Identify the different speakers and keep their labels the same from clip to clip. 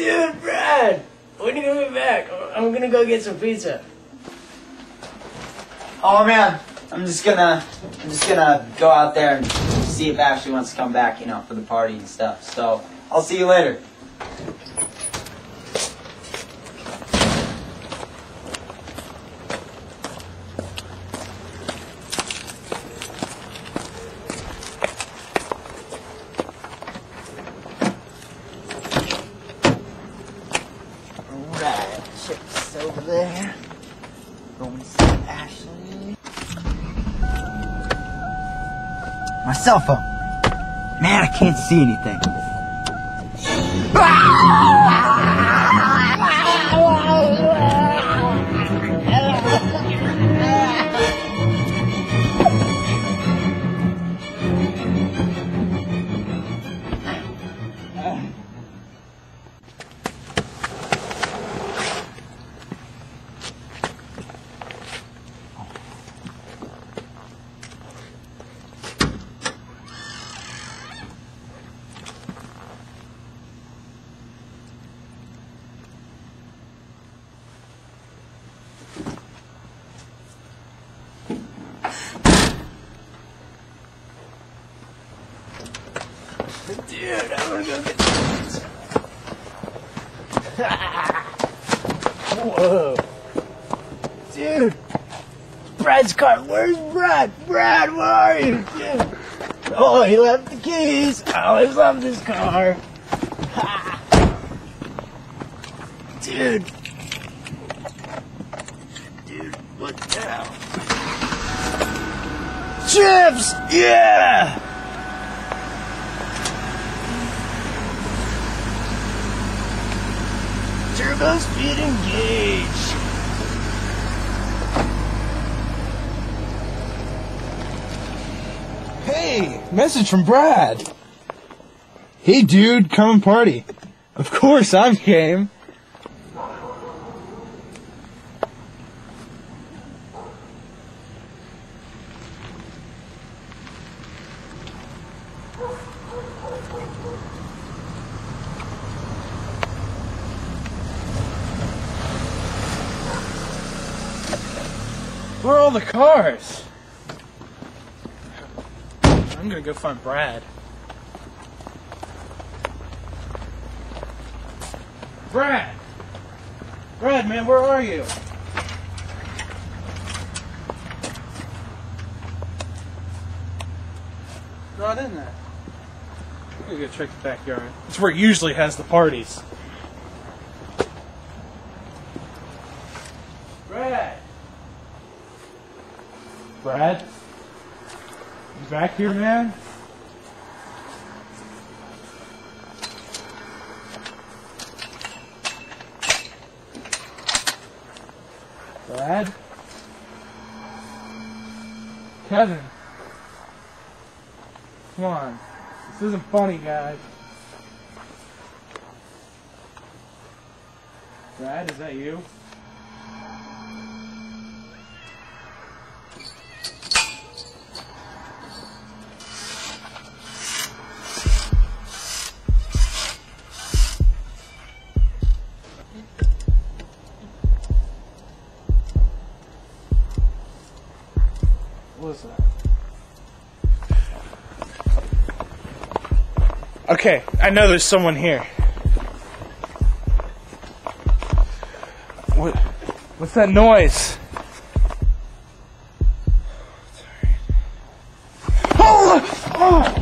Speaker 1: Dude, Brad! When are you be back? I'm gonna go get some pizza.
Speaker 2: Oh man, I'm just gonna, I'm just gonna go out there and see if Ashley wants to come back, you know, for the party and stuff. So I'll see you later. Alright, chips over there. Going to see Ashley. My cell phone. Man, I can't see anything. Ah!
Speaker 1: Dude, I'm gonna go get pizza. Whoa. Dude! Brad's car. Where's Brad? Brad, where are you? Dude. Oh, he left the keys. I always love this car. Dude. Dude, what the hell? Chips! Yeah! Turbo speed engage.
Speaker 3: Hey, message from Brad. Hey, dude, come and party. Of course, I'm game. Where are all the cars? I'm gonna go find Brad. Brad! Brad, man, where are you? Not in there. I'm gonna go check the backyard. It's where it usually has the parties. Brad! Brad? You back here, man? Brad? Kevin? Come on. This isn't funny, guys. Brad, is that you? That? Okay, I know there's someone here. What? What's that noise? Oh! oh!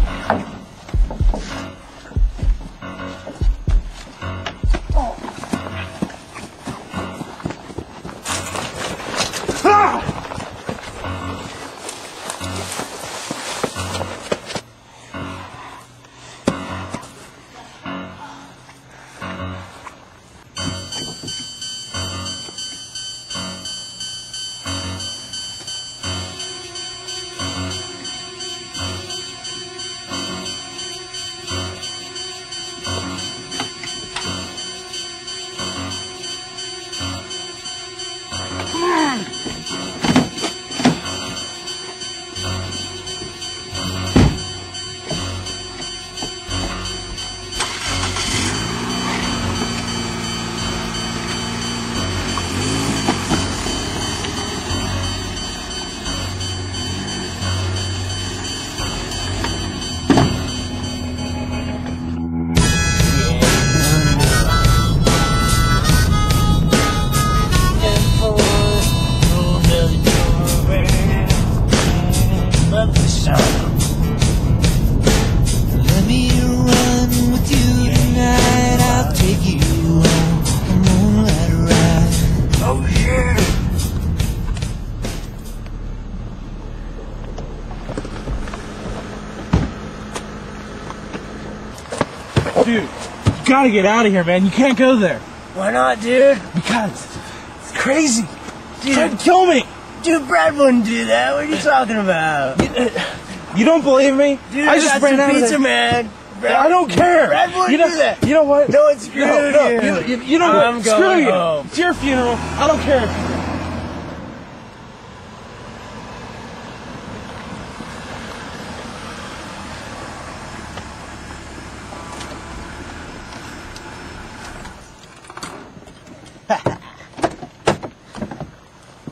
Speaker 3: Gotta get out of here, man. You can't go there.
Speaker 1: Why not, dude?
Speaker 3: Because it's crazy.
Speaker 1: Dude,
Speaker 3: to kill me.
Speaker 1: dude, Brad wouldn't do that. What are you talking about?
Speaker 3: You uh, don't believe me?
Speaker 1: Dude,
Speaker 3: I just ran out of
Speaker 1: pizza,
Speaker 3: there.
Speaker 1: man. Brad,
Speaker 3: I don't care.
Speaker 1: Brad wouldn't
Speaker 3: you know,
Speaker 1: do that.
Speaker 3: You know what?
Speaker 1: No, it's screw
Speaker 3: no, no,
Speaker 1: you.
Speaker 3: you, you, you know
Speaker 1: I'm
Speaker 3: what?
Speaker 1: going
Speaker 3: Screw you.
Speaker 1: home.
Speaker 3: It's your funeral. I don't care.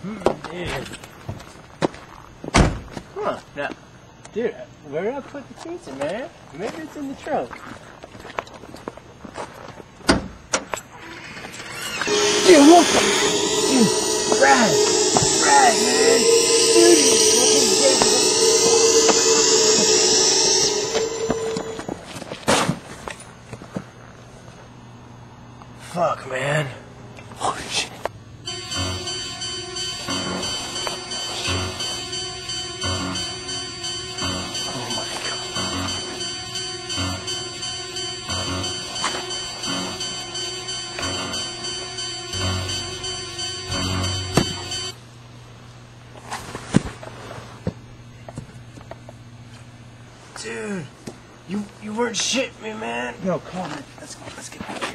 Speaker 1: Hmm, dude. Huh, now, dude, where did I put the pizza, man? Maybe it's in the trunk. Dude, the? Dude, Brad, Dude, you you weren't shit me, man.
Speaker 3: No, come on. Let's go. Let's get out of here.